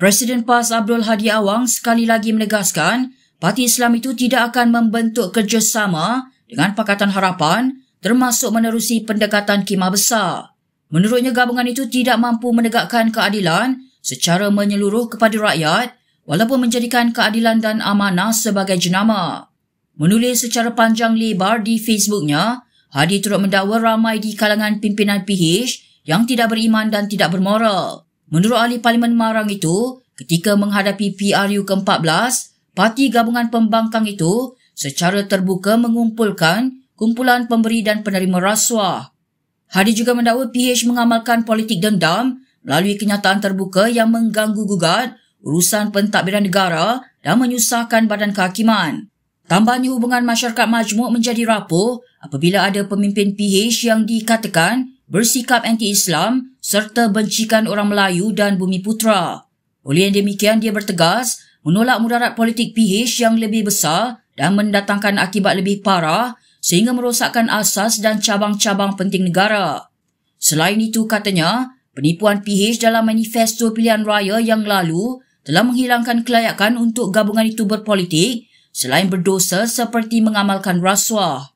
Presiden PAS Abdul Hadi Awang sekali lagi menegaskan parti Islam itu tidak akan membentuk kerjasama dengan Pakatan Harapan termasuk menerusi pendekatan khemah besar. Menurutnya gabungan itu tidak mampu menegakkan keadilan secara menyeluruh kepada rakyat walaupun menjadikan keadilan dan amanah sebagai jenama. Menulis secara panjang lebar di Facebooknya, Hadi turut mendakwa ramai di kalangan pimpinan PH yang tidak beriman dan tidak bermoral. Menurut ahli Parlimen Marang itu, ketika menghadapi PRU ke-14, parti gabungan pembangkang itu secara terbuka mengumpulkan kumpulan pemberi dan penerima rasuah. Hadi juga mendakwa PH mengamalkan politik dendam melalui kenyataan terbuka yang mengganggu gugat urusan pentadbiran negara dan menyusahkan badan kehakiman. Tambahnya hubungan masyarakat majmuk menjadi rapuh apabila ada pemimpin PH yang dikatakan bersikap anti-Islam serta bencikan orang Melayu dan bumi putra. Oleh yang demikian, dia bertegas menolak mudarat politik PH yang lebih besar dan mendatangkan akibat lebih parah sehingga merosakkan asas dan cabang-cabang penting negara. Selain itu, katanya, penipuan PH dalam manifesto pilihan raya yang lalu telah menghilangkan kelayakan untuk gabungan itu berpolitik selain berdosa seperti mengamalkan rasuah.